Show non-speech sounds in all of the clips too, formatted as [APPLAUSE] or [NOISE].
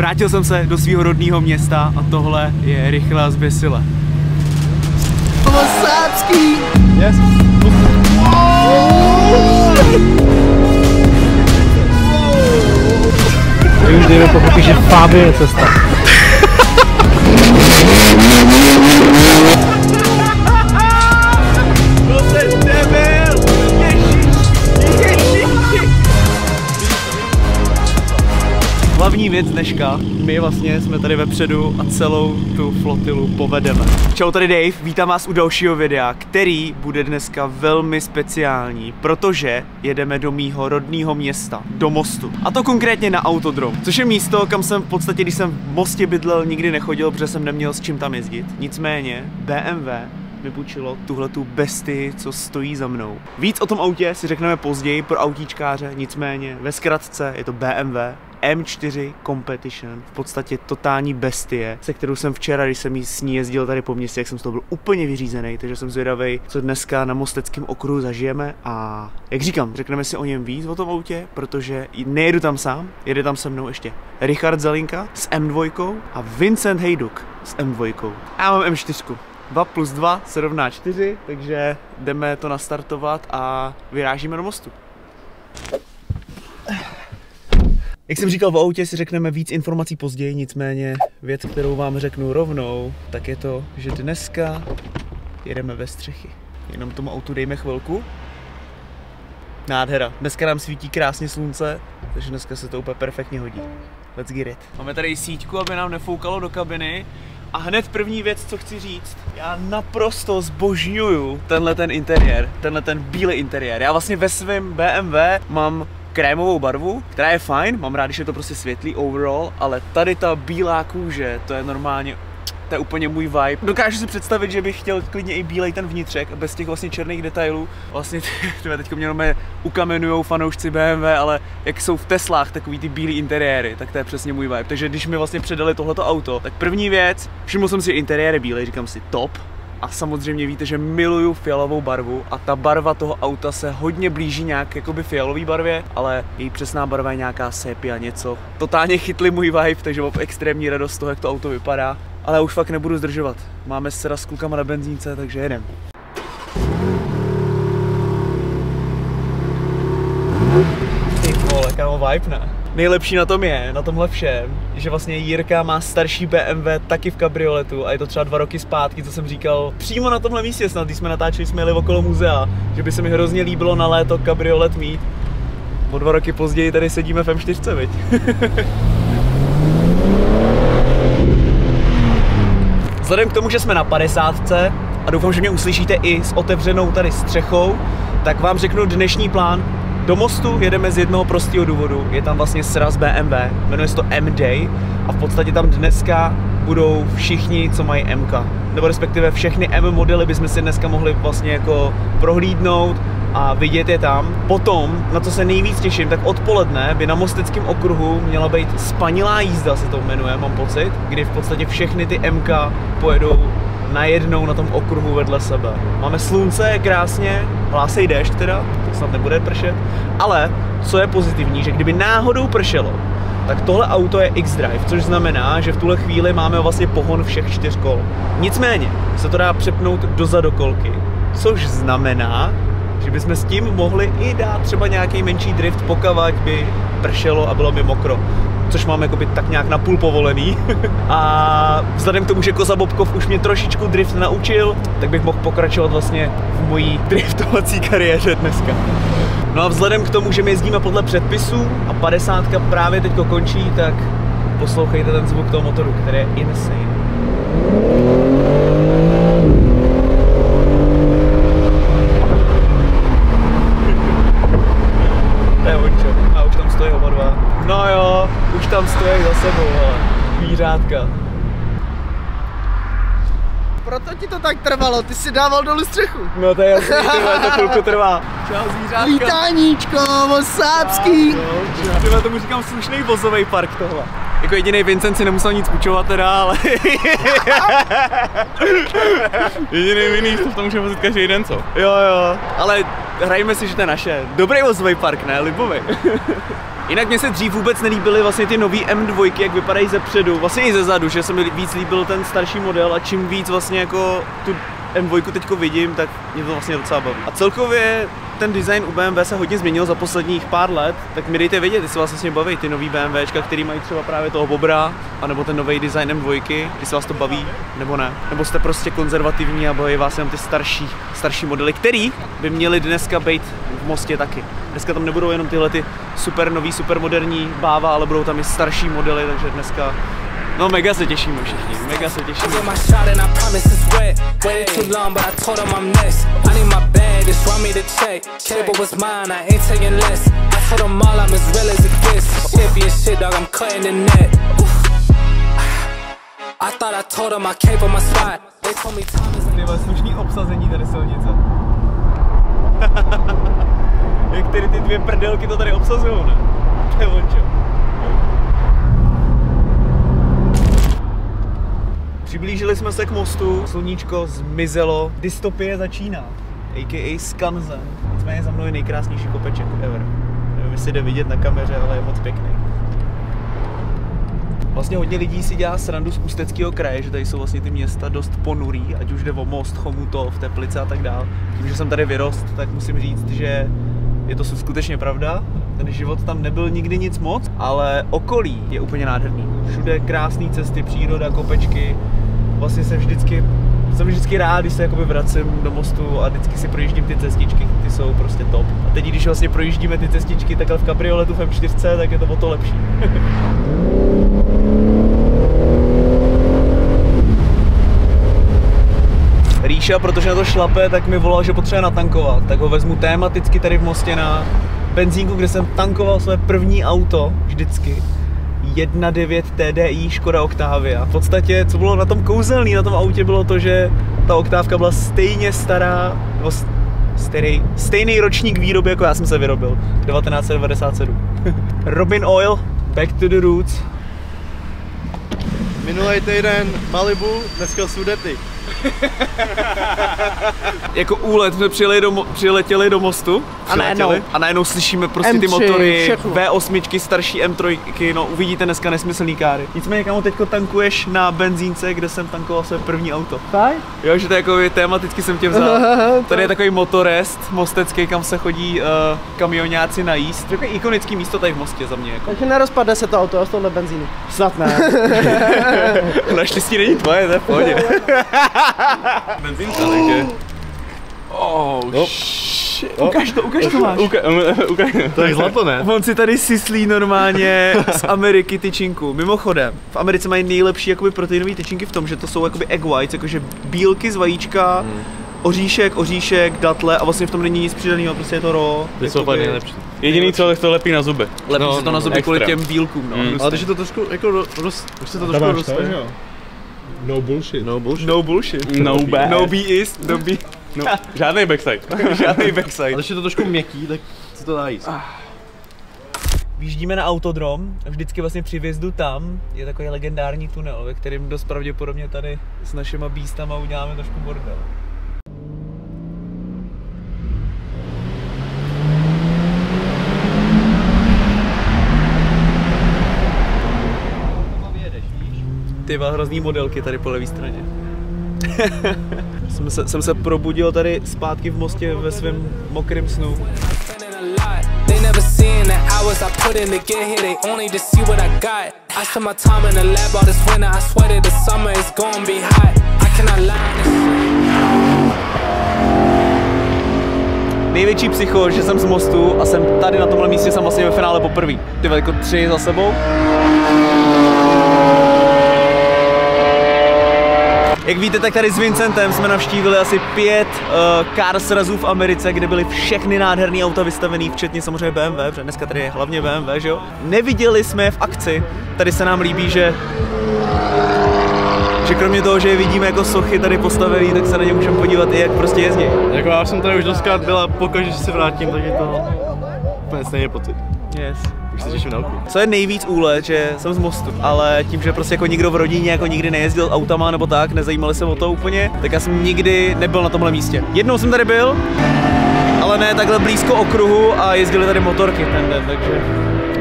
Vrátil jsem se do svého rodného města a tohle je rychle a zběsile. Vosácký! Yes. My už že Fábio je cesta. [LAUGHS] Hlavní věc dneška, my vlastně jsme tady vepředu a celou tu flotilu povedeme. Čau, tady Dave, vítám vás u dalšího videa, který bude dneska velmi speciální, protože jedeme do mýho rodného města, do Mostu. A to konkrétně na Autodrom, což je místo, kam jsem v podstatě, když jsem v Mostě bydlel, nikdy nechodil, protože jsem neměl s čím tam jezdit. Nicméně BMW mi půjčilo tuhle tu bestii, co stojí za mnou. Víc o tom autě si řekneme později pro autíčkáře, nicméně ve zkratce je to BMW M4 Competition, v podstatě totální bestie, se kterou jsem včera, když jsem jí s ní jezdil tady po městě, jak jsem z toho byl úplně vyřízený, takže jsem zvědavý, co dneska na Mosteckém okruhu zažijeme a jak říkám, řekneme si o něm víc o tom autě, protože nejedu tam sám, jede tam se mnou ještě Richard Zelinka s M2 a Vincent Hejduk s M2. A já mám M4. 2 plus 2 se rovná 4, takže jdeme to nastartovat a vyrážíme do mostu. Jak jsem říkal v autě, si řekneme víc informací později, nicméně věc, kterou vám řeknu rovnou, tak je to, že dneska jedeme ve střechy. Jenom tomu autu dejme chvilku. Nádhera. Dneska nám svítí krásně slunce, takže dneska se to úplně perfektně hodí. Let's get it. Máme tady síťku, aby nám nefoukalo do kabiny. A hned první věc, co chci říct, já naprosto zbožňuju tenhle ten interiér, tenhle ten bílý interiér. Já vlastně ve svém BMW mám krémovou barvu, která je fajn, mám rád, když je to prostě světlý overall, ale tady ta bílá kůže, to je normálně to je úplně můj vibe. Dokážu si představit, že bych chtěl klidně i bílej ten vnitřek, bez těch vlastně černých detailů. Vlastně [LAUGHS] teď mě jenom ukamenujou fanoušci BMW, ale jak jsou v Teslách takový ty bílý interiéry, tak to je přesně můj vibe. Takže když mi vlastně předali tohleto auto, tak první věc, všiml jsem si, že interiér je bílej, říkám si top, a samozřejmě víte, že miluju fialovou barvu a ta barva toho auta se hodně blíží nějak jakoby fialový barvě, ale její přesná barva je nějaká sepia něco. Totálně chytli můj vibe, takže mám extrémní radost z toho, jak to auto vypadá. Ale už fakt nebudu zdržovat. Máme se s klukama na benzínce, takže jedem. Ty vole, kámo, vibe ne? Nejlepší na tom je, na tomhle všem, že vlastně Jirka má starší BMW taky v kabrioletu a je to třeba dva roky zpátky, co jsem říkal přímo na tomhle místě snad, když jsme natáčeli, jsme jeli okolo muzea, že by se mi hrozně líbilo na léto kabriolet mít. O dva roky později tady sedíme v M4, viď? [LAUGHS] Vzhledem k tomu, že jsme na 50 a doufám, že mě uslyšíte i s otevřenou tady střechou, tak vám řeknu dnešní plán. Do mostu jedeme z jednoho prostého důvodu. Je tam vlastně sraz BMW, jmenuje se to M-Day a v podstatě tam dneska budou všichni, co mají MK. Nebo respektive všechny M modely bychom si dneska mohli vlastně jako prohlídnout a vidět je tam. Potom, na co se nejvíc těším, tak odpoledne by na Mosteckém okruhu měla být spanilá jízda, se to jmenuje, mám pocit, kdy v podstatě všechny ty MK pojedou najednou na tom okruhu vedle sebe. Máme slunce, je krásně, hlásej déšť teda, snad nebude pršet, ale co je pozitivní, že kdyby náhodou pršelo, tak tohle auto je X-Drive, což znamená, že v tuhle chvíli máme vlastně pohon všech čtyř kol. Nicméně se to dá přepnout do zadokolky, což znamená, že bychom s tím mohli i dát třeba nějaký menší drift, pokud by pršelo a bylo by mokro což mám jakoby tak nějak na půl povolený. [LAUGHS] a vzhledem k tomu, že Koza Bobkov už mě trošičku drift naučil, tak bych mohl pokračovat vlastně v mojí [LAUGHS] driftovací kariéře dneska. No a vzhledem k tomu, že my jezdíme podle předpisů a 50 právě teď končí, tak poslouchejte ten zvuk toho motoru, který je insane. [LAUGHS] To je už tam stojí. No jo, tam stojí za sebou, ale zvířátka. Proto ti to tak trvalo, ty si dával dolů střechu. No to je jasný, tyhle, to [LAUGHS] chvilku trvá. Čau zvířátka. Vítáníčko, Vosácký. No, tyhle, tomu říkám slušný vozový park tohle. Jako jediný Vincent si nemusel nic půjčovat teda, ale... [LAUGHS] Jediný vinný v tom může vozit každý den, co? jo, jo, ale hrajme si, že to je naše. Dobrý vozový park, ne? Libový. [LAUGHS] Jinak mě se dřív vůbec nelíbily vlastně ty nový M2, jak vypadají ze předu, vlastně i ze zadu, že se mi víc líbil ten starší model a čím víc vlastně jako tu M2 teďko vidím, tak mě to vlastně docela baví. A celkově ten design u BMW se hodně změnil za posledních pár let, tak mi dejte vědět, jestli vás vlastně baví ty nový BMWčka, který mají třeba právě toho Bobra, anebo ten nový design M2, jestli vás to baví, nebo ne. Nebo jste prostě konzervativní a baví vás jenom ty starší, starší modely, který by měly dneska být v Mostě taky. Dneska tam nebudou jenom tyhle ty super nový, super moderní báva, ale budou tam i starší modely, takže dneska No mega se těšíme všichni, mega se těšíme. Get my shot and I promise it's wet. Waited too long, but I told him I'm next. I need my bag, just run me the check. Cable was mine, I ain't taking less. I told them all I'm as real as it gets. Shit, dog, I'm cutting the net. [SIGHS] I thought I told them I came for my spot. They told me time is Ty vole, slušný obsazení tady silnice. [LAUGHS] Jak tady ty dvě prdelky to tady obsazují, ne? To je ončo. Přiblížili jsme se k mostu, sluníčko zmizelo, dystopie začíná, a.k.a. Skanzen. Nicméně za mnou je nejkrásnější kopeček ever. Nevím, jestli jde vidět na kameře, ale je moc pěkný. Vlastně hodně lidí si dělá srandu z Ústeckého kraje, že tady jsou vlastně ty města dost ponurý, ať už jde o most, Chomutov, Teplice a tak dál. Tím, že jsem tady vyrost, tak musím říct, že je to skutečně pravda. Ten život tam nebyl nikdy nic moc, ale okolí je úplně nádherný. Všude krásné cesty, příroda, kopečky. Vlastně jsem vždycky, jsem vždycky rád, když se jakoby vracím do mostu a vždycky si projíždím ty cestičky, ty jsou prostě top. A teď, když vlastně projíždíme ty cestičky takhle v kabrioletu v M4, tak je to o to lepší. [LAUGHS] Ríša, protože na to šlape, tak mi volal, že potřebuje natankovat. Tak ho vezmu tematicky tady v Mostě na benzínku, kde jsem tankoval své první auto vždycky. 1.9 TDI Škoda Octavia. V podstatě, co bylo na tom kouzelný na tom autě, bylo to, že ta oktávka byla stejně stará, stejný, stejný ročník výroby, jako já jsem se vyrobil. 1997. [LAUGHS] Robin Oil, Back to the Roots. Minulý týden Malibu, dneska Sudety. [LAUGHS] jako úlet jsme přijeli do, přiletěli do mostu A najednou- a najednou slyšíme prostě ty M3, motory, všechno. V8, starší M3, no uvidíte dneska nesmyslný káry. Nicméně kamo teďko tankuješ na benzínce, kde jsem tankoval své první auto. Tak? Jo, že to je jako tematicky jsem tě vzal. [LAUGHS] Tady je takový motorest mostecký, kam se chodí uh, kamionáci najíst. Takový ikonický místo tady v Mostě za mě. Jako. Takže nerozpadne se to auto z tohle benzínu. Snad ne. [LAUGHS] Naštěstí není tvoje, to je v pohodě. Benzínka, takže... Oh, no. Ukaž to, ukaž to máš. Uka, uka, To je zlato, ne? On si tady syslí normálně z Ameriky tyčinku. Mimochodem, v Americe mají nejlepší jakoby proteinové tyčinky v tom, že to jsou jakoby egg whites, jakože bílky z vajíčka, oříšek, oříšek, datle a vlastně v tom není nic přidaného, prostě je to raw. Ty jsou fakt nejlepší. Jediný co, tak to lepí na zuby. Lepí No, se to na no, zuby kvůli extra. těm bílkům, no. Mm. Ale když je to trošku, jako ro- roz, už se to trošku roste. No bullshit. No bullshit. No bullshit. No bad. No B is, no B. No, [LAUGHS] žádný backside. [LAUGHS] Žádný backside. Ale když je to trošku měkký, tak se to dá jíst. Výjíždíme na autodrom, vždycky vlastně při vjezdu tam je takový legendární tunel, ve kterém dost pravděpodobně tady s našima bístama uděláme trošku bordel. Ty hrozný modelky tady po levé straně. [LAUGHS] jsem, se, jsem se probudil tady zpátky v mostě ve svém mokrém snu. spending a lot. They never seeing the hours I put in to get here. They only just see what I got. I spend my time in the lab all this winter. I swear that the summer is gonna be hot. I cannot lie. on this Největší psycho, že jsem z mostu a jsem tady na tomhle místě jsem vlastně ve finále poprvé. Ty jako tři za sebou. Jak víte, tak tady s Vincentem jsme navštívili asi pět uh, car srazů v Americe, kde byly všechny nádherné auta vystavený, včetně samozřejmě BMW, protože dneska tady je hlavně BMW, že jo? Neviděli jsme je v akci. Tady se nám líbí, že že kromě toho, že je vidíme jako sochy tady postavený, tak se na ně můžeme podívat i jak prostě jezdí. Jako já jsem tady už dneska byla, pokaždé, že se vrátím, tak je to úplně stejný pocit. Yes. Už se těším na oku. Co je nejvíc úlet, že jsem z mostu, ale tím, že prostě jako nikdo v rodině jako nikdy nejezdil autama nebo tak, nezajímali se o to úplně, tak já jsem nikdy nebyl na tomhle místě. Jednou jsem tady byl, ale ne takhle blízko okruhu a jezdili tady motorky ten den, takže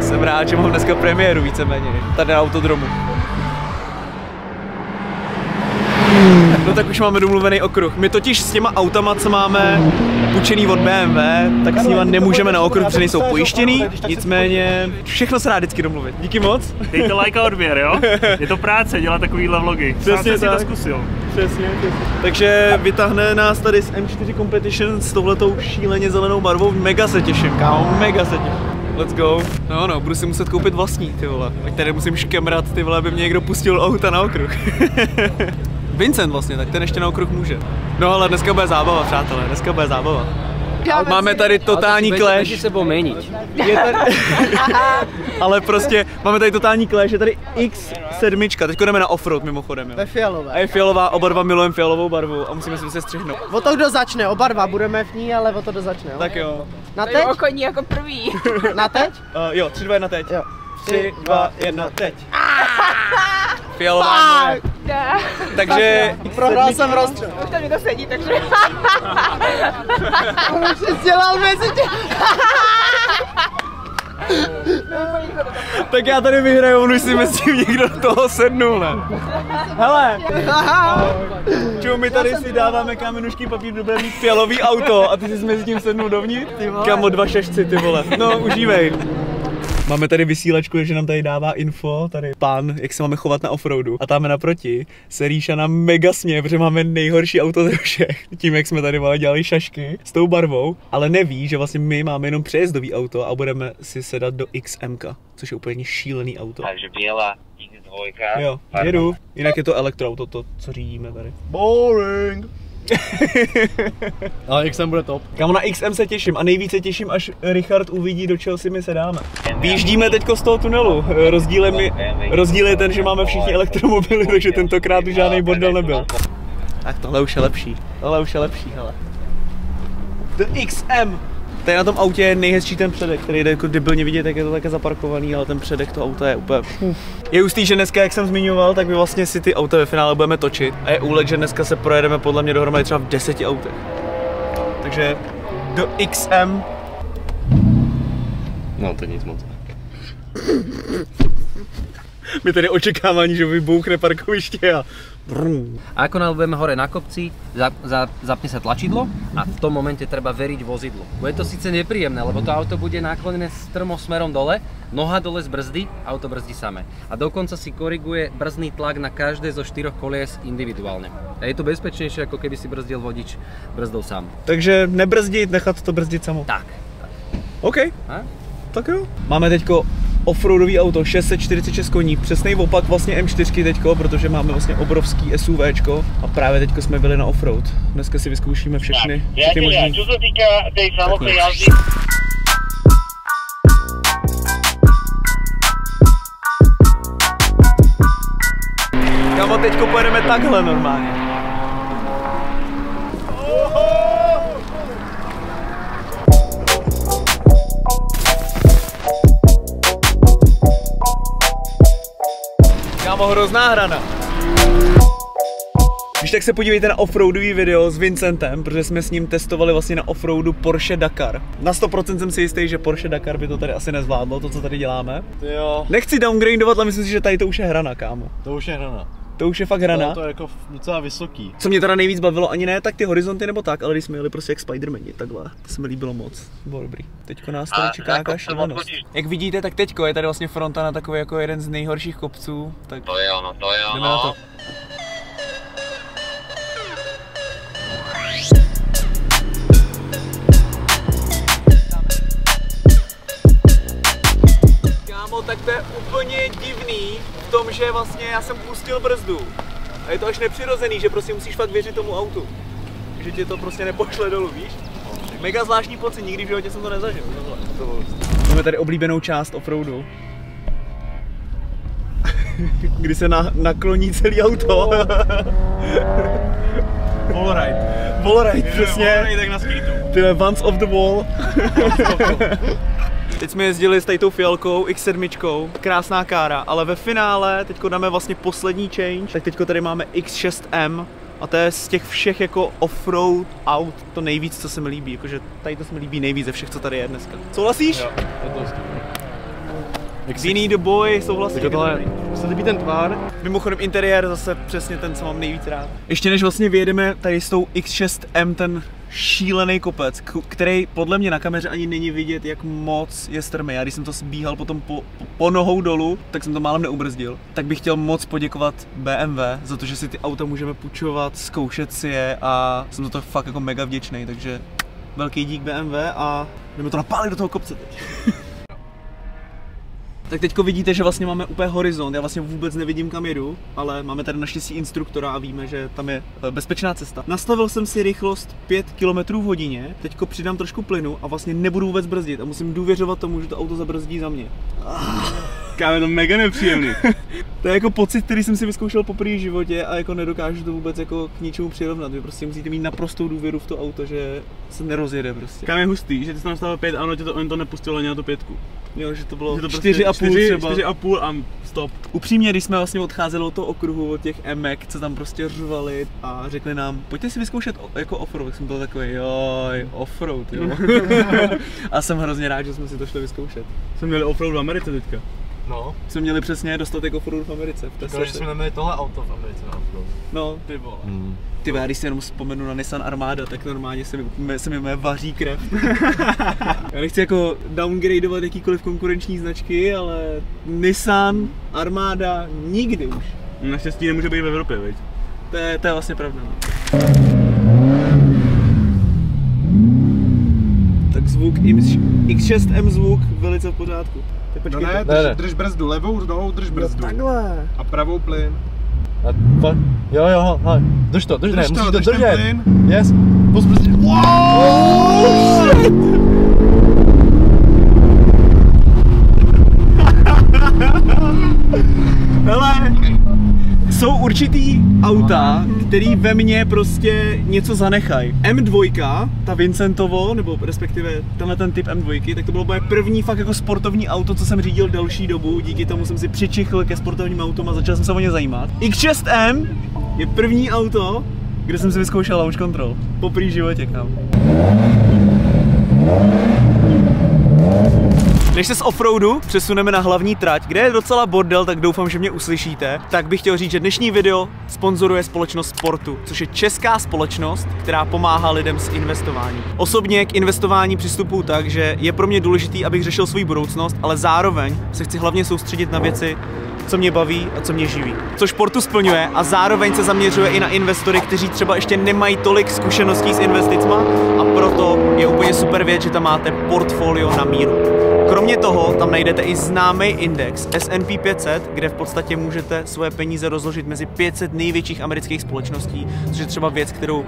Jsem rád, že mám dneska premiéru víceméně, tady na autodromu. No tak už máme domluvený okruh. My totiž s těma autama, co máme půjčený od BMW, tak s nima nemůžeme na okruh, protože nejsou pojištěný. Nicméně všechno se dá vždycky domluvit. Díky moc. Dejte like a odběr, jo? Je to práce dělat takovýhle vlogy. Sám Přesně jsem si to tak. zkusil. Přesně, přesně. Takže vytáhne nás tady z M4 Competition s touhletou šíleně zelenou barvou. Mega se těším, kámo, mega se těším. Let's go. No no, budu si muset koupit vlastní, ty vole. Ať tady musím škemrat, ty vole, aby mě někdo pustil auta na okruh. [LAUGHS] Vincent vlastně, tak ten ještě na okruh může. No ale dneska bude zábava, přátelé, dneska bude zábava. Máme tady totální clash. sebou meniť. Je tady... [LAUGHS] ale prostě máme tady totální clash, je tady X7, teď jdeme na offroad mimochodem. Jo. Ve A fialové. je fialová, oba dva milujeme fialovou barvu a musíme si se střihnout. O to kdo začne, oba dva budeme v ní, ale o to kdo začne. Jo? Tak jo. Na teď? O koní jako první. Na teď? Uh, jo, 3, 2, 1, teď. Jo. 3, 2, 1, teď. Fialová. Ne, Takže [LAUGHS] Prohrál jsem rozstřel. už tam někdo sedí, takže... [LAUGHS] Už jsi dělal mezi tě. tak já tady vyhraju, on už si tím někdo do toho sednul, ne? Hele, čo my tady si dáváme kamenušky papír, bude mít fialový auto a ty jsi mezi tím sednul dovnitř? Kamo dva šešci, ty vole. No, užívej. Máme tady vysílačku, že nám tady dává info, tady pán, jak se máme chovat na offroadu. A tam naproti se Ríša nám mega směje, protože máme nejhorší auto ze všech. Tím, jak jsme tady vole, dělali šašky s tou barvou, ale neví, že vlastně my máme jenom přejezdový auto a budeme si sedat do XMK, což je úplně šílený auto. Takže biela X2. Jo, jedu. Jinak je to elektroauto, to, co řídíme tady. Boring. [LAUGHS] Ale XM bude top. Kámo, na XM se těším a nejvíce těším, až Richard uvidí, do čeho si my se dáme. Vyjíždíme teďko z toho tunelu. Rozdíl je, rozdíl je ten, že máme všichni elektromobily, takže tentokrát už žádný bordel nebyl. Tak tohle už je lepší. Tohle už je lepší, hele. The XM. Tady na tom autě je nejhezčí ten předek, který jde jako debilně vidět, jak je to také zaparkovaný, ale ten předek toho auta je úplně... Je hustý, že dneska, jak jsem zmiňoval, tak my vlastně si ty auta ve finále budeme točit. A je úlet, že dneska se projedeme podle mě dohromady třeba v deseti autech. Takže do XM. No to nic moc. My tady očekávání, že vybouchne parkoviště a brum. A ako budeme hore na kopci, za, za, zapne sa tlačidlo a v tom momente treba veriť vozidlu. Bude to síce nepríjemné, lebo to auto bude naklonené strmo smerom dole, noha dole z brzdy, auto brzdí samé. A dokonca si koriguje brzdný tlak na každé zo štyroch kolies individuálne. A je to bezpečnejšie, ako keby si brzdil vodič brzdou sám. Takže nebrzdit, nechat to brzdit samo. Tak. OK, A? tak jo. Máme teďko offroadový auto, 646 koní, přesný opak vlastně M4 teďko, protože máme vlastně obrovský SUVčko a právě teďko jsme byli na offroad. Dneska si vyzkoušíme všechny, všechny Priatelia, možný. jazdy, Kamo, teďko pojedeme takhle normálně. Kámo, hrozná hrana. Když tak se podívejte na offroadový video s Vincentem, protože jsme s ním testovali vlastně na offroadu Porsche Dakar. Na 100% jsem si jistý, že Porsche Dakar by to tady asi nezvládlo, to co tady děláme. Jo, Nechci downgradovat, ale myslím si, že tady to už je hrana, kámo. to už je hrana. To už je fakt hrana. No, to je jako docela vysoký. Co mě teda nejvíc bavilo, ani ne tak ty horizonty nebo tak, ale když jsme jeli prostě jak Spidermani, takhle. To se mi líbilo moc. Bylo dobrý. Teďko nás tady čeká na jaká šílenost. Jak vidíte, tak teďko je tady vlastně fronta na takový jako jeden z nejhorších kopců. Tak to je ono, to je jdeme na to. Tak to je úplně divný v tom, že vlastně já jsem pustil brzdu. A je to až nepřirozený, že prostě musíš fakt věřit tomu autu. Že tě to prostě nepošle dolů, víš? Mega zvláštní pocit, nikdy v životě jsem to nezažil. Máme tady oblíbenou část offroadu. [LAUGHS] Kdy se na, nakloní celý auto. [LAUGHS] Wallride. Wallride, přesně. tak na skýtu. Ty once off the wall. [LAUGHS] Teď jsme jezdili s tou fialkou X7, krásná kára, ale ve finále teď dáme vlastně poslední change, tak teď tady máme X6M a to je z těch všech jako offroad aut to nejvíc, co se mi líbí, jakože tady to se mi líbí nejvíc ze všech, co tady je dneska. Souhlasíš? Jo, to. Vinny the Boy, souhlasím. Jako tohle, se líbí ten tvar, Mimochodem interiér zase přesně ten, co mám nejvíc rád. Ještě než vlastně vyjedeme tady s tou X6M, ten šílený kopec, který podle mě na kameře ani není vidět, jak moc je strmý. Já když jsem to bíhal potom po, po nohou dolů, tak jsem to málem neubrzdil. Tak bych chtěl moc poděkovat BMW za to, že si ty auta můžeme půjčovat, zkoušet si je a jsem za to fakt jako mega vděčný, takže velký dík BMW a jdeme to napálit do toho kopce teď. [LAUGHS] Tak teďko vidíte, že vlastně máme úplně horizont, já vlastně vůbec nevidím kam jedu, ale máme tady naštěstí instruktora a víme, že tam je eh, bezpečná cesta. Nastavil jsem si rychlost 5 km v hodině, teďko přidám trošku plynu a vlastně nebudu vůbec brzdit a musím důvěřovat tomu, že to auto zabrzdí za mě. Kámo, to mega nepříjemný. [LAUGHS] To je jako pocit, který jsem si vyzkoušel poprvé v životě a jako nedokážu to vůbec jako k ničemu přirovnat. Vy prostě musíte mít naprostou důvěru v to auto, že se nerozjede prostě. Kam je hustý, že ty jsi tam nastavil pět a ono tě to, on to nepustilo ani na tu pětku. Jo, že to bylo Že to čtyři a půl čtyři, třeba. čtyři a půl a stop. Upřímně, když jsme vlastně odcházeli od toho okruhu, od těch emek, co tam prostě řvali a řekli nám, pojďte si vyzkoušet o- jako offroad, tak jsem byl takový, joj, offroad, jo. [LAUGHS] a jsem hrozně rád, že jsme si to šli vyzkoušet. Jsme měli offroad v Americe teďka. No, Jsme měli přesně dostatek offroad v Americe, v Tesla. že jsme neměli tohle auto v Americe na offroad. No, ty vole. Ty vole, já když si jenom vzpomenu na Nissan Armada, tak normálně se mi, me- se mi moje vaří krev. [LAUGHS] já nechci jako downgradeovat jakýkoliv konkurenční značky, ale Nissan Armada nikdy už. Naštěstí nemůže být v Evropě, viď? To je, to je vlastně pravda. No. Tak zvuk X- X6M zvuk velice v pořádku. Tak No počkejte. ne, Ne, ne. drž, drž brzdu, levou nohou drž brzdu. Takhle. A pravou plyn. A fakt, jo, jo, hele, drž to, drž, Drž ne, to, musíš to drž ten držet. plyn. Yes, pust prostě. Hele, jsou určitý auta, který ve mně prostě něco zanechají. M2, ta Vincentovo, nebo respektive tenhle ten typ M2, tak to bylo moje první fakt jako sportovní auto, co jsem řídil delší dobu. Díky tomu jsem si přičichl ke sportovním autům a začal jsem se o ně zajímat. X6M je první auto, kde jsem si vyzkoušel launch control. Po prý životě, kam. Než se z offroadu přesuneme na hlavní trať, kde je docela bordel, tak doufám, že mě uslyšíte, tak bych chtěl říct, že dnešní video sponzoruje společnost Sportu, což je česká společnost, která pomáhá lidem s investováním. Osobně k investování přistupuji tak, že je pro mě důležitý, abych řešil svou budoucnost, ale zároveň se chci hlavně soustředit na věci, co mě baví a co mě živí. Což Portu splňuje a zároveň se zaměřuje i na investory, kteří třeba ještě nemají tolik zkušeností s investicma a proto je úplně super věc, že tam máte portfolio na míru. Kromě toho tam najdete i známý index S&P 500, kde v podstatě můžete svoje peníze rozložit mezi 500 největších amerických společností, což je třeba věc, kterou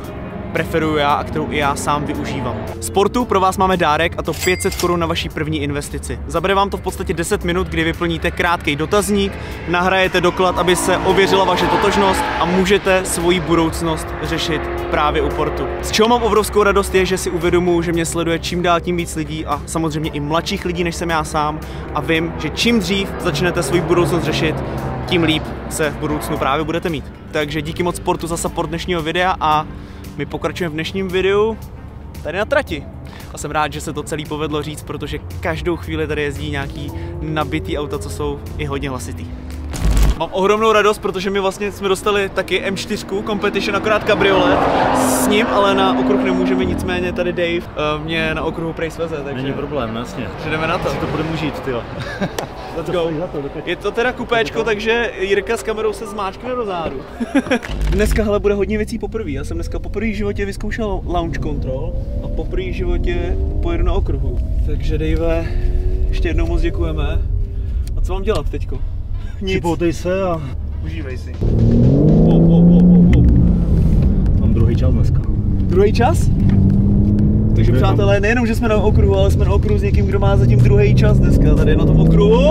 preferuju já a kterou i já sám využívám. Sportu pro vás máme dárek a to 500 korun na vaší první investici. Zabere vám to v podstatě 10 minut, kdy vyplníte krátký dotazník, nahrajete doklad, aby se ověřila vaše totožnost a můžete svoji budoucnost řešit právě u Portu. Z čeho mám obrovskou radost je, že si uvědomuji, že mě sleduje čím dál tím víc lidí a samozřejmě i mladších lidí, než jsem já sám a vím, že čím dřív začnete svoji budoucnost řešit, tím líp se v budoucnu právě budete mít. Takže díky moc Sportu za support dnešního videa a my pokračujeme v dnešním videu tady na trati. A jsem rád, že se to celý povedlo říct, protože každou chvíli tady jezdí nějaký nabitý auta, co jsou i hodně hlasitý. Mám ohromnou radost, protože my vlastně jsme dostali taky M4 Competition, akorát kabriolet s ním, ale na okruh nemůžeme, nicméně tady Dave uh, mě na okruhu prej sveze, takže Není problém, jasně. jdeme na to. To bude užít, ty jo. [LAUGHS] Let's go. Je to teda kupéčko, takže Jirka s kamerou se zmáčkne do zádu. [LAUGHS] dneska hele bude hodně věcí poprvé. Já jsem dneska poprvé v životě vyzkoušel launch control a poprvé v životě pojedu na okruhu. Takže Dave, ještě jednou moc děkujeme. A co mám dělat teďko? Nic. Připoutej se a Užívej si. Wow, wow, wow, wow, wow. mám druhý čas dneska. Druhý čas? Takže Bude tam- přátelé, nejenom, že jsme na okruhu, ale jsme na okruhu s někým, kdo má zatím druhý čas dneska, tady na tom okruhu.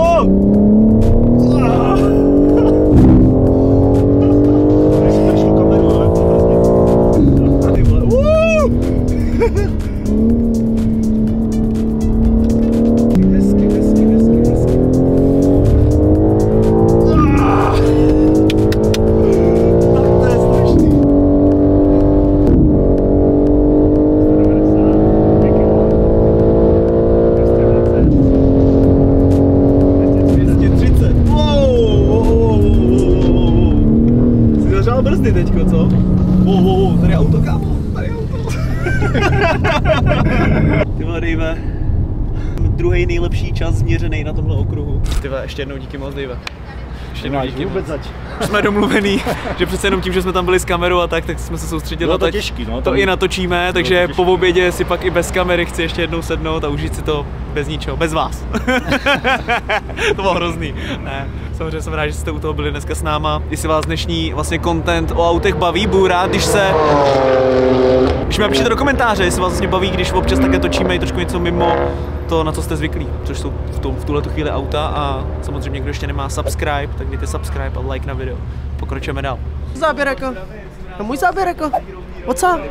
Ty vole, [LAUGHS] ještě jednou díky moc, Dave. Ještě jednou díky vůbec zač. Už jsme domluvený, [LAUGHS] že přece jenom tím, že jsme tam byli s kamerou a tak, tak jsme se soustředili Bylo na to to, těžký, no, to tam- i natočíme, takže těžký. po obědě si pak i bez kamery chci ještě jednou sednout a užít si to bez ničeho, bez vás. [LAUGHS] to bylo hrozný. Ne, samozřejmě jsem rád, že jste u toho byli dneska s náma. Jestli vás dnešní vlastně content o autech baví, budu rád, když se když mi napíšete do komentáře, jestli vás vlastně baví, když občas také točíme i trošku něco mimo to, na co jste zvyklí, což jsou v, tom, v tuhle chvíli auta a samozřejmě, kdo ještě nemá subscribe, tak dejte subscribe a like na video. Pokračujeme dál. Záběr jako. No můj záběr jako. What's up?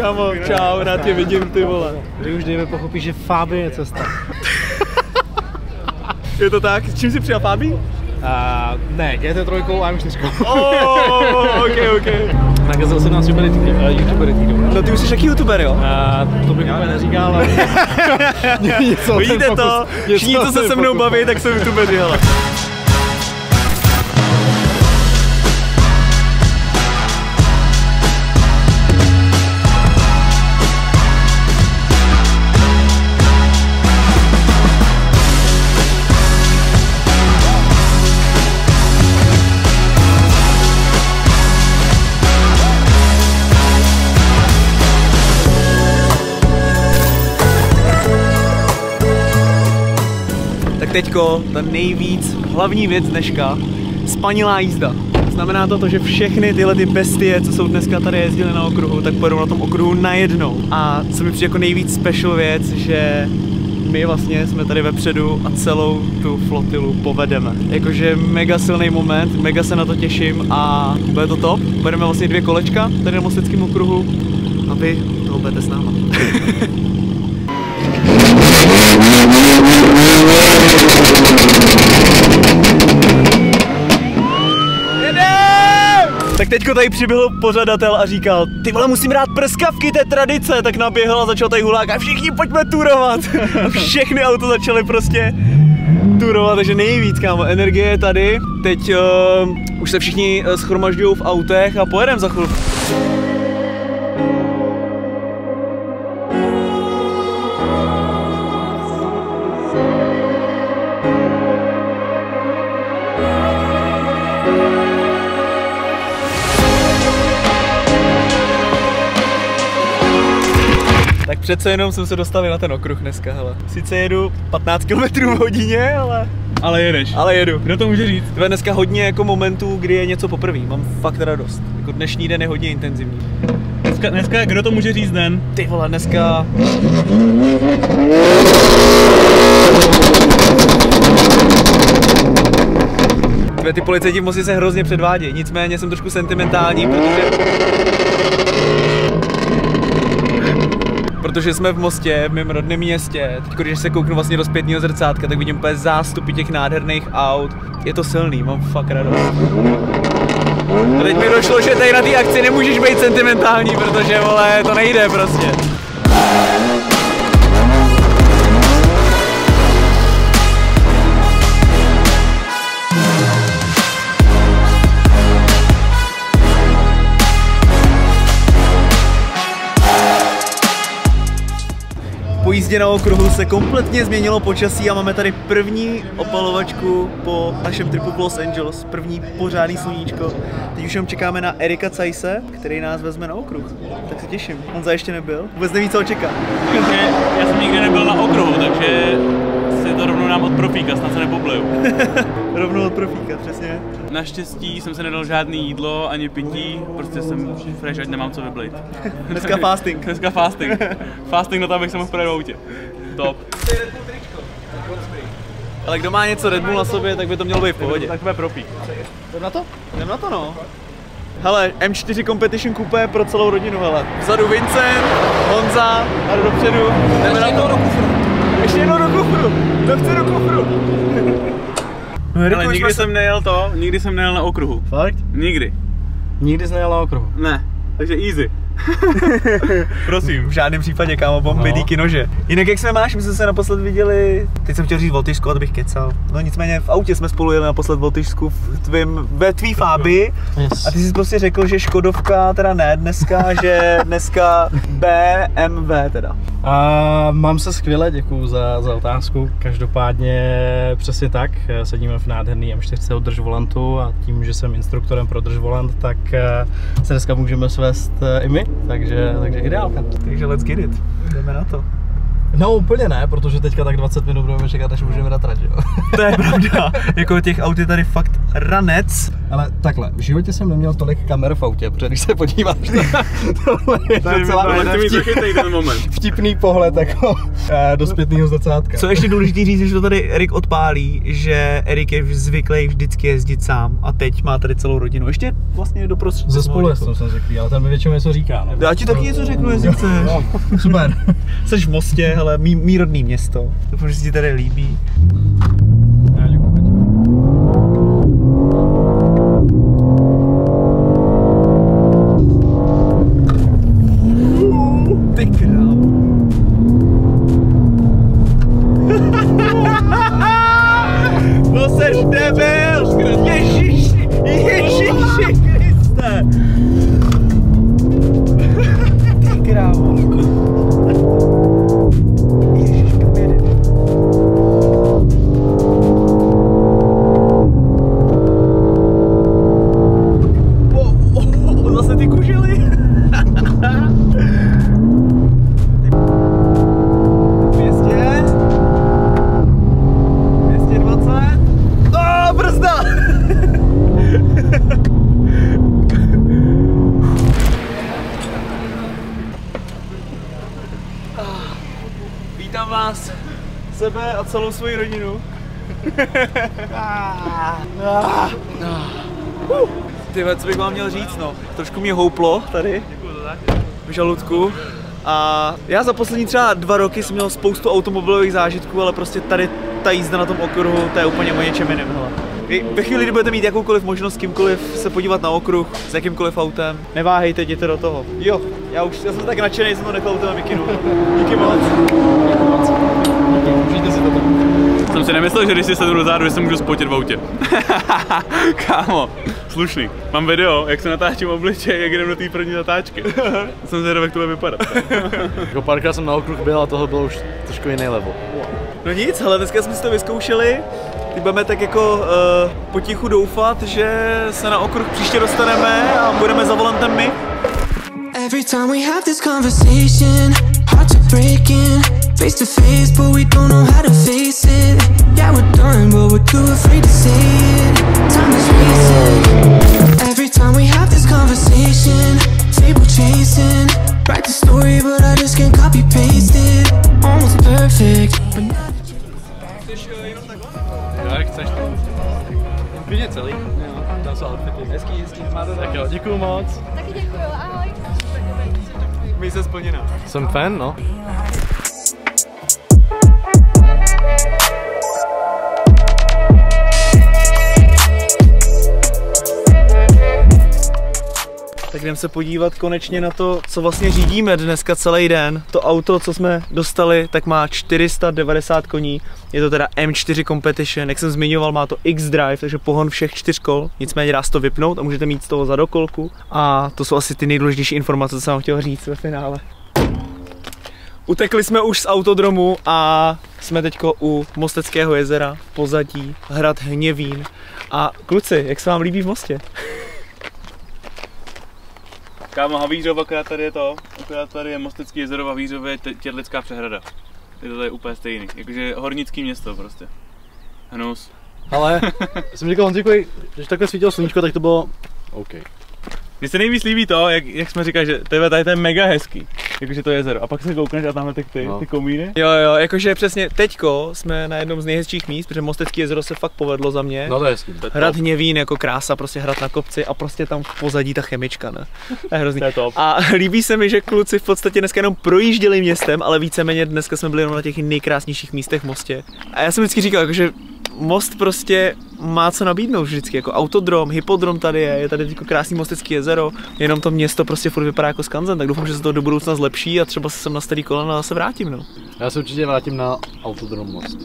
Kamo, čau, rád tě vidím, ty vole. Kdy už Dave pochopí, že Fáby je cesta. [LAUGHS] Je to tak? Čím jsi přijel, Fabi? Uh, ne, GT3 a M4. Oh, ok, ok. Nakazil jsem nás youtubery. Uh, youtubery týdnu. No ty už jsi jaký youtuber, jo? Uh, to bych úplně neříkal, ale... [LAUGHS] [LAUGHS] něco Vidíte to? Všichni, co se se mnou baví, tak jsou youtubeři, hele. Teďko ta nejvíc hlavní věc dneška, spanilá jízda. Znamená to to, že všechny tyhle ty bestie, co jsou dneska tady jezdily na okruhu, tak pojedou na tom okruhu najednou. A co mi přijde jako nejvíc special věc, že my vlastně jsme tady vepředu a celou tu flotilu povedeme. Jakože mega silný moment, mega se na to těším a bude to top. Budeme vlastně dvě kolečka tady na Mosteckém okruhu a vy toho budete s náma. [LAUGHS] Tak teďko tady přiběhl pořadatel a říkal, ty vole, musím rád prskavky té tradice, tak naběhl a začal tady hulák a všichni pojďme turovat. [LAUGHS] A všechny auto začaly prostě turovat, takže nejvíc, kámo, energie je tady. Teď uh, už se všichni uh, schromažďují v autech a pojedeme za chvilku. Přece jenom jsem se dostali na ten okruh dneska, hele. Sice jedu 15 km v hodině, ale, Ale jedeš. ale jedu. Kdo to může říct? To je dneska hodně jako momentů, kdy je něco poprvé. Mám fakt radost. Jako dnešní den je hodně intenzivní. Dneska, dneska kdo to může říct den? Ty vole, dneska... Tyhle ty policajti v Mosi se hrozně předvádějí, nicméně jsem trošku sentimentální, protože... Protože jsme v Mostě, v mém rodném městě, teď když se kouknu vlastně do zpětného zrcátka, tak vidím úplně zástupy těch nádherných aut. Je to silný, mám fakt radost. A teď mi došlo, že tady na té akci nemůžeš být sentimentální, protože vole, to nejde prostě. Po jízdě na okruhu se kompletně změnilo počasí a máme tady první opalovačku po našem tripu v Los Angeles. První pořádný sluníčko. Teď už jenom čekáme na Erika Cajse, který nás vezme na okruh. Tak se těším. Honza ještě nebyl. Vůbec neví, co čeká. Takže já jsem nikdy nebyl na okruhu, takže si to rovnou nám od profíka, snad se nepobliju. [LAUGHS] Rovnou od profíka, přesně. Naštěstí jsem se nedal žádný jídlo ani pití, prostě jsem fresh, ať nemám co vyblejt. [LAUGHS] Dneska fasting. [LAUGHS] Dneska fasting. fasting na to, abych se mohl projet v autě. Top. Ale kdo má něco Red Bull na sobě, tak by to mělo být v pohodě. Takové profík. Jdem na to? Jdem na to, no. Hele, M4 Competition Coupe pro celou rodinu, hele. Vzadu Vincent, Honza, a dopředu. Jdeme na to. do kufru. Ještě jednou do kufru. To chci do kufru. No, Ale nikdy jsem nejel to, nikdy jsem nejel na okruhu. Fakt? Nikdy. Nikdy jsi nejel na okruhu. Ne. Takže easy. [LAUGHS] Prosím. V žádném případě, kámo, bomby, No. díky nože. Jinak jak se máš, my jsme se naposled viděli, teď jsem chtěl říct v Lotyšsku, ale to bych kecal. No nicméně v autě jsme spolu jeli naposled v Lotyšsku v tvým, ve tvý fábi Yes. a ty jsi prostě řekl, že Škodovka teda ne dneska, že dneska BMW teda. A mám se skvěle, děkuju za, za otázku. Každopádně přesně tak, sedíme v nádherný M4 od držvolantu a tím, že jsem instruktorem pro držvolant, tak eh, se dneska můžeme svést eh, i my, takže, takže ideálka. Takže let's get it. Jdeme na to. No úplně ne, protože teďka tak 20 minut budeme čekat, až můžeme na trať, jo. To je pravda. [LAUGHS] jako těch aut je tady fakt ranec. Ale takhle, v životě jsem neměl tolik kamer v autě, protože když se podíváš, [LAUGHS] to, tohle je docela Ale ty mi vtip, zachytej ten moment. [LAUGHS] vtipný pohled jako eh, do zpětného zrcátka. Co je ještě důležité říct, že to tady Erik odpálí, že Erik je zvyklý vždycky jezdit sám a teď má tady celou rodinu. Ještě vlastně doprostřed. Ze jsme spolu jsem jsem zvyklý, ale ten mi většinou něco říká. No. Já ti taky něco řeknu, jestli chceš. No, super. Jsi v Mostě, hele, mý, mý rodný město. Doufám, že se ti tady líbí. Celou svoji rodinu. [LAUGHS] Ty co bych vám měl říct, no. Trošku mě houplo tady v žaludku. A já za poslední třeba dva roky jsem měl spoustu automobilových zážitků, ale prostě tady ta jízda na tom okruhu, to je úplně o něčem jiném. Ve chvíli, kdy budete mít jakoukoliv možnost kýmkoliv se podívat na okruh, s jakýmkoliv autem, neváhejte, jděte do toho. Jo, já už já jsem tak nadšený, jsem to nechal u toho mikinu. Díky moc. Užijte si to tam. Jsem si nemyslel, že když si sednu do zádu, že se můžu spotit v autě. [LAUGHS] Kámo, slušný. Mám video, jak se natáčím obličej, jak jdem do té první zatáčky. [LAUGHS] jsem zvědavý, jak to bude vypadat. [LAUGHS] Jako párkrát jsem na okruh byl a tohle bylo už trošku jiný level. No nic, hele, dneska jsme si to vyzkoušeli. Teď budeme tak jako uh, potichu doufat, že se na okruh příště dostaneme a budeme za volantem my. Every time we have this conversation, hearts are breaking, face to face, but we don't know how to face it. Yeah, we're done, but we're too afraid to say it. Time is racing. Every time we have this conversation, table chasing, write the story, but I just can't copy paste it. Almost perfect, but not. Jak chceš. Klidně celý. Jo, tam jsou outfity. Hezký, hezký, máte Tak jo, děkuju moc. Taky děkuju, ahoj. My se splněná. Jsem fan, no. Tak jdeme se podívat konečně na to, co vlastně řídíme dneska celý den. To auto, co jsme dostali, tak má 490 koní. Je to teda M4 Competition, jak jsem zmiňoval, má to X-Drive, takže pohon všech čtyř kol. Nicméně dá se to vypnout a můžete mít z toho zadokolku. A to jsou asi ty nejdůležitější informace, co jsem vám chtěl říct ve finále. Utekli jsme už z autodromu a jsme teďko u Mosteckého jezera, pozadí, hrad Hněvín. A kluci, jak se vám líbí v Mostě? Kámo, Havířov, akorát tady je to, akorát tady je Mostecký jezero, Havířově je Tědlická přehrada. Je to tady úplně stejný, jakože hornický město prostě. Hnus. Ale [LAUGHS] jsem říkal Honzíkovi, když takhle svítilo sluníčko, tak to bylo OK. Mně se nejvíc líbí to, jak, jak jsme říkali, že tebe tady to je mega hezký, jakože to jezero. A pak se koukneš a tamhle ty, ty, No. ty komíny. Jo, jo, jakože přesně teďko jsme na jednom z nejhezčích míst, protože Mostecký jezero se fakt povedlo za mě. No to je hezký. Hrad Hněvín jako krása, prostě hrad na kopci a prostě tam v pozadí ta chemička, ne? To je hrozný. To je top. A líbí se mi, že kluci v podstatě dneska jenom projížděli městem, ale víceméně dneska jsme byli jenom na těch nejkrásnějších místech v Mostě. A já jsem vždycky říkal, jako, že most prostě má co nabídnout vždycky, jako autodrom, hypodrom tady je, je tady jako krásný Mostecký jezero, jenom to město prostě furt vypadá jako skanzen, tak doufám, že se to do budoucna zlepší a třeba se sem na starý kolena zase vrátím, no. Já se určitě vrátím na Autodrom Most.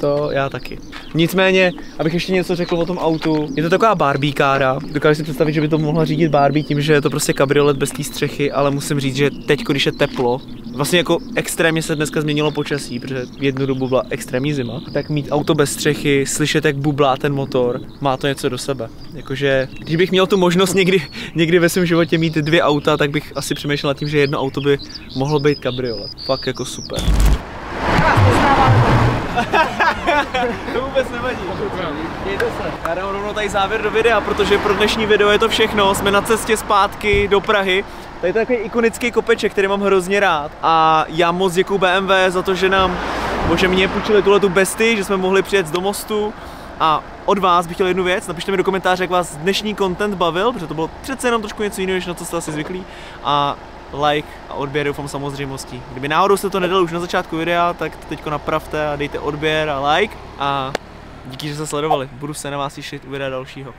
To já taky. Nicméně, abych ještě něco řekl o tom autu, je to taková Barbie kára. Dokážu si představit, že by to mohla řídit Barbie tím, že je to prostě kabriolet bez té střechy, ale musím říct, že teď, když je teplo, vlastně jako extrémně se dneska změnilo počasí, protože jednu dobu byla extrémní zima, tak mít auto bez střechy, slyšet, jak bublá ten motor, má to něco do sebe. Jakože, když bych měl tu možnost někdy, [LAUGHS] někdy ve svém životě mít dvě auta, tak bych asi přemýšlel nad tím, že jedno auto by mohlo být kabriolet. Fakt jako super. [LAUGHS] to vůbec nevadí. Mějte se. Já dám rovnou tady závěr do videa, protože pro dnešní video je to všechno. Jsme na cestě zpátky do Prahy. Tady je takový ikonický kopeček, který mám hrozně rád. A já moc děkuju BMW za to, že nám, bože mě půjčili tuhle tu besty, že jsme mohli přijet do mostu. A od vás bych chtěl jednu věc, napište mi do komentáře, jak vás dnešní content bavil, protože to bylo přece jenom trošku něco jiného, než na co jste asi zvyklí. A like a odběr doufám samozřejmostí. Kdyby náhodou jste to nedali už na začátku videa, tak to teďko napravte a dejte odběr a like a díky, že jste sledovali. Budu se na vás těšit u videa dalšího.